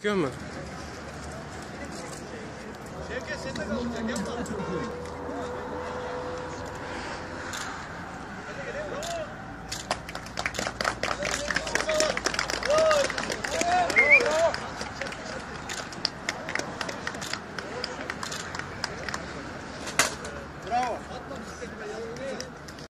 Çıkıyor mu? Şevket sen de kalacak yapma.